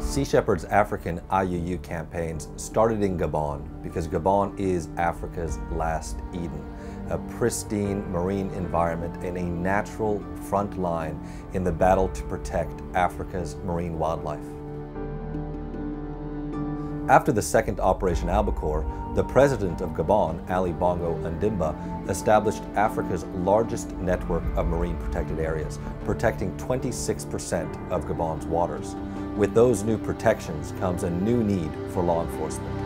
Sea Shepherd's African IUU campaigns started in Gabon because Gabon is Africa's last Eden, a pristine marine environment and a natural front line in the battle to protect Africa's marine wildlife. After the second Operation Albacore, the president of Gabon, Ali Bongo Ondimba, established Africa's largest network of marine protected areas, protecting 26% of Gabon's waters. With those new protections comes a new need for law enforcement.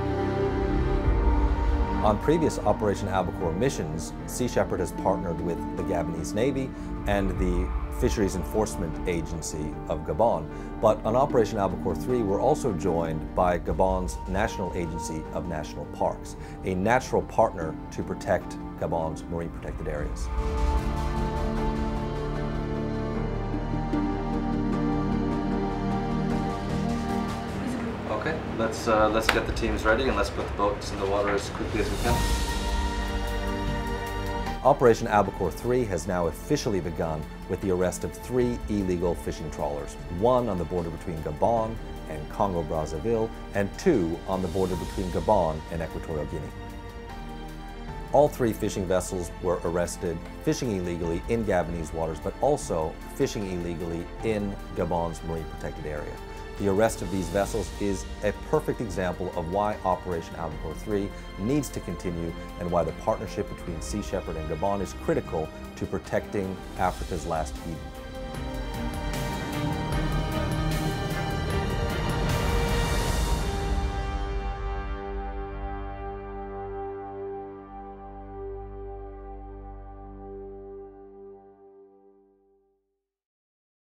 On previous Operation Albacore missions, Sea Shepherd has partnered with the Gabonese Navy and the Fisheries Enforcement Agency of Gabon. But on Operation Albacore 3, we're also joined by Gabon's National Agency of National Parks, a natural partner to protect Gabon's marine protected areas. Okay, let's uh, let's get the teams ready and let's put the boats in the water as quickly as we can. Operation Albacore 3 has now officially begun with the arrest of three illegal fishing trawlers, one on the border between Gabon and Congo-Brazzaville, and two on the border between Gabon and Equatorial Guinea. All three fishing vessels were arrested fishing illegally in Gabonese waters, but also fishing illegally in Gabon's marine protected area. The arrest of these vessels is a perfect example of why Operation Albacore 3 needs to continue and why the partnership between Sea Shepherd and Gabon is critical to protecting Africa's last Eden.